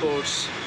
Sports